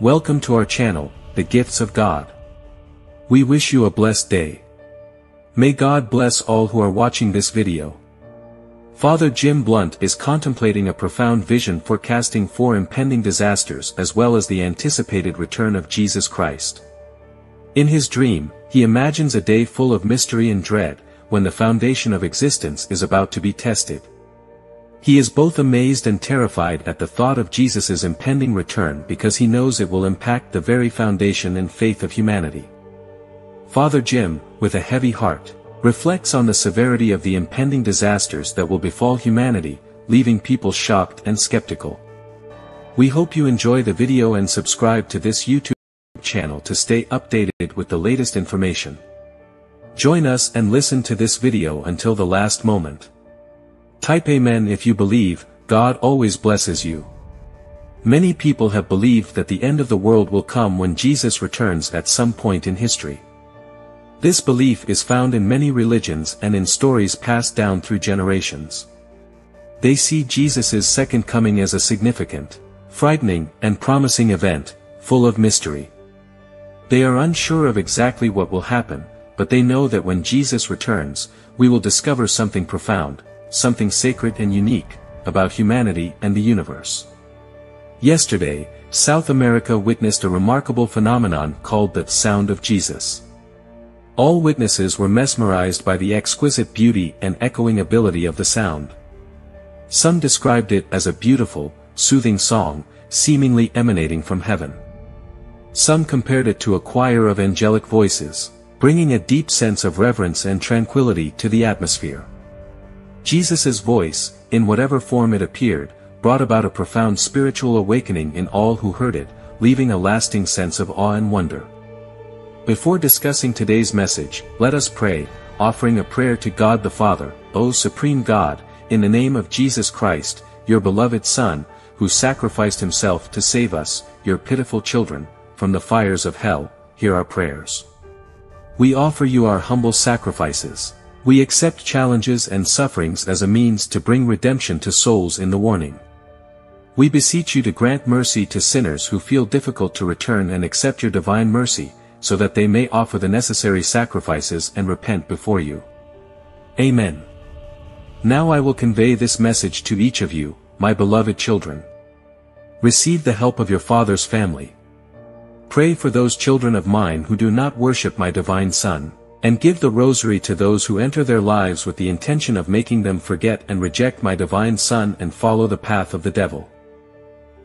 Welcome to our channel, The Gifts of God. We wish you a blessed day. May God bless all who are watching this video. Father Jim Blount is contemplating a profound vision forecasting four impending disasters as well as the anticipated return of Jesus Christ. In his dream, he imagines a day full of mystery and dread, when the foundation of existence is about to be tested. He is both amazed and terrified at the thought of Jesus' impending return because he knows it will impact the very foundation and faith of humanity. Father Jim, with a heavy heart, reflects on the severity of the impending disasters that will befall humanity, leaving people shocked and skeptical. We hope you enjoy the video and subscribe to this YouTube channel to stay updated with the latest information. Join us and listen to this video until the last moment. Type Amen if you believe, God always blesses you. Many people have believed that the end of the world will come when Jesus returns at some point in history. This belief is found in many religions and in stories passed down through generations. They see Jesus' second coming as a significant, frightening, and promising event, full of mystery. They are unsure of exactly what will happen, but they know that when Jesus returns, we will discover something profound, something sacred and unique, about humanity and the universe. Yesterday, South America witnessed a remarkable phenomenon called the Sound of Jesus. All witnesses were mesmerized by the exquisite beauty and echoing ability of the sound. Some described it as a beautiful, soothing song, seemingly emanating from heaven. Some compared it to a choir of angelic voices, bringing a deep sense of reverence and tranquility to the atmosphere. Jesus' voice, in whatever form it appeared, brought about a profound spiritual awakening in all who heard it, leaving a lasting sense of awe and wonder. Before discussing today's message, let us pray, offering a prayer to God the Father, O Supreme God, in the name of Jesus Christ, your beloved Son, who sacrificed himself to save us, your pitiful children, from the fires of hell, hear our prayers. We offer you our humble sacrifices. We accept challenges and sufferings as a means to bring redemption to souls in the warning. We beseech you to grant mercy to sinners who feel difficult to return and accept your divine mercy, so that they may offer the necessary sacrifices and repent before you. Amen. Now I will convey this message to each of you, my beloved children. Receive the help of your Father's family. Pray for those children of mine who do not worship my divine Son, and give the rosary to those who enter their lives with the intention of making them forget and reject my divine Son and follow the path of the devil.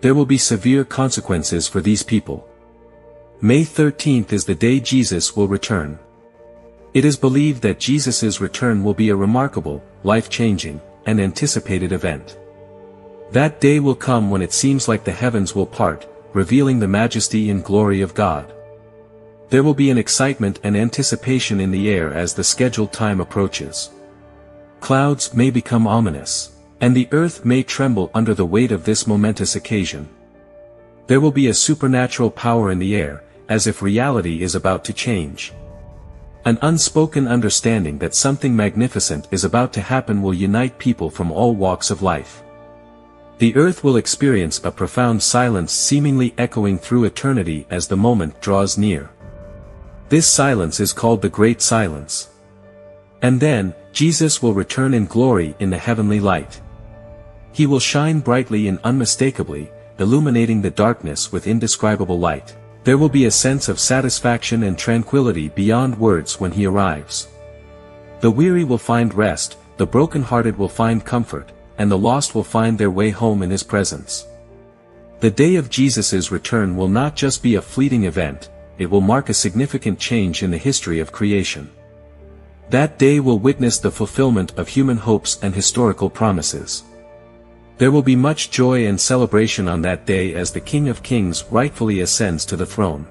There will be severe consequences for these people. May 13th is the day Jesus will return. It is believed that Jesus' return will be a remarkable, life-changing, and anticipated event. That day will come when it seems like the heavens will part, revealing the majesty and glory of God. There will be an excitement and anticipation in the air as the scheduled time approaches. Clouds may become ominous, and the earth may tremble under the weight of this momentous occasion. There will be a supernatural power in the air, as if reality is about to change. An unspoken understanding that something magnificent is about to happen will unite people from all walks of life. The earth will experience a profound silence seemingly echoing through eternity as the moment draws near. This silence is called the Great Silence. And then, Jesus will return in glory in the heavenly light. He will shine brightly and unmistakably, illuminating the darkness with indescribable light. There will be a sense of satisfaction and tranquility beyond words when he arrives. The weary will find rest, the broken-hearted will find comfort, and the lost will find their way home in his presence. The day of Jesus' return will not just be a fleeting event, it will mark a significant change in the history of creation. That day will witness the fulfillment of human hopes and historical promises. There will be much joy and celebration on that day as the King of Kings rightfully ascends to the throne.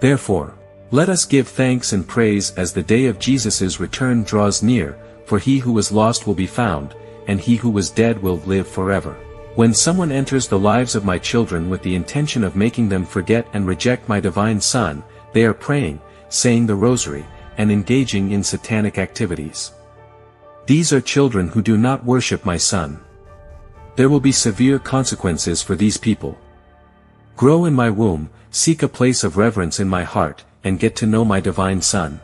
Therefore, let us give thanks and praise as the day of Jesus' return draws near, for he who was lost will be found, and he who was dead will live forever. When someone enters the lives of my children with the intention of making them forget and reject my divine Son, they are praying, saying the rosary, and engaging in satanic activities. These are children who do not worship my Son. There will be severe consequences for these people. Grow in my womb, seek a place of reverence in my heart, and get to know my divine Son.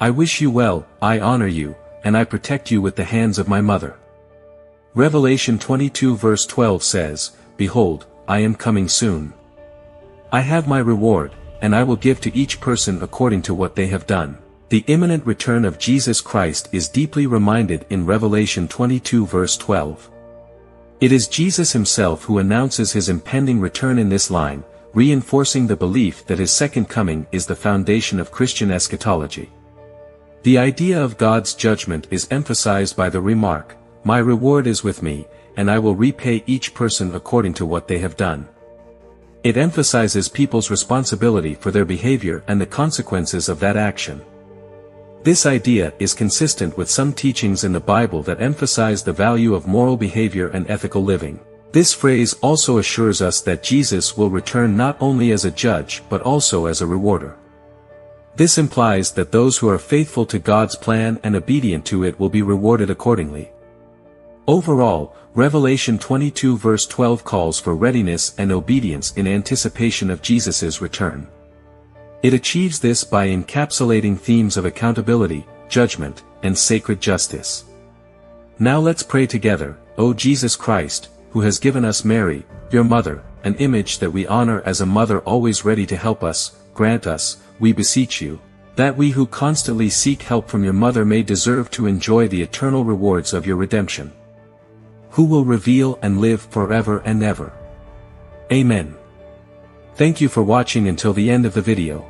I wish you well, I honor you, and I protect you with the hands of my mother. Revelation 22 verse 12 says, Behold, I am coming soon. I have my reward, and I will give to each person according to what they have done. The imminent return of Jesus Christ is deeply reminded in Revelation 22 verse 12. It is Jesus himself who announces his impending return in this line, reinforcing the belief that his second coming is the foundation of Christian eschatology. The idea of God's judgment is emphasized by the remark, My reward is with me, and I will repay each person according to what they have done. It emphasizes people's responsibility for their behavior and the consequences of that action. This idea is consistent with some teachings in the Bible that emphasize the value of moral behavior and ethical living. This phrase also assures us that Jesus will return not only as a judge but also as a rewarder. This implies that those who are faithful to God's plan and obedient to it will be rewarded accordingly. Overall, Revelation 22 verse 12 calls for readiness and obedience in anticipation of Jesus' return. It achieves this by encapsulating themes of accountability, judgment, and sacred justice. Now let's pray together, O Jesus Christ, who has given us Mary, your mother, an image that we honor as a mother always ready to help us, grant us, we beseech you, that we who constantly seek help from your mother may deserve to enjoy the eternal rewards of your redemption. Who will reveal and live forever and ever. Amen. Thank you for watching until the end of the video.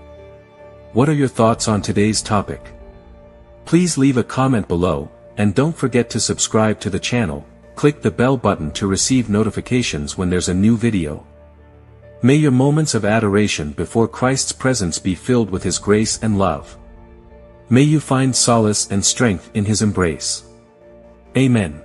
What are your thoughts on today's topic? Please leave a comment below, and don't forget to subscribe to the channel, click the bell button to receive notifications when there's a new video. May your moments of adoration before Christ's presence be filled with His grace and love. May you find solace and strength in His embrace. Amen.